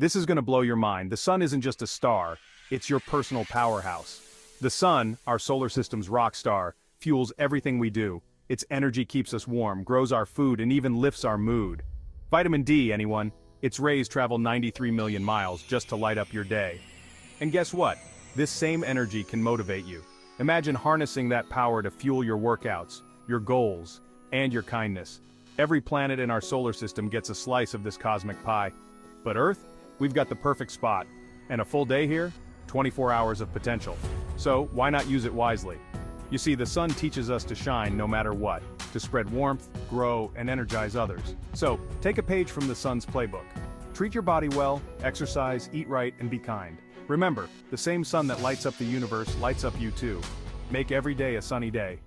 This is gonna blow your mind. The sun isn't just a star, it's your personal powerhouse. The sun, our solar system's rock star, fuels everything we do. Its energy keeps us warm, grows our food, and even lifts our mood. Vitamin D, anyone? Its rays travel 93 million miles just to light up your day. And guess what? This same energy can motivate you. Imagine harnessing that power to fuel your workouts, your goals, and your kindness. Every planet in our solar system gets a slice of this cosmic pie. But Earth? We've got the perfect spot. And a full day here? 24 hours of potential. So, why not use it wisely? You see, the sun teaches us to shine no matter what, to spread warmth, grow, and energize others. So, take a page from the sun's playbook. Treat your body well, exercise, eat right, and be kind. Remember, the same sun that lights up the universe lights up you too. Make every day a sunny day.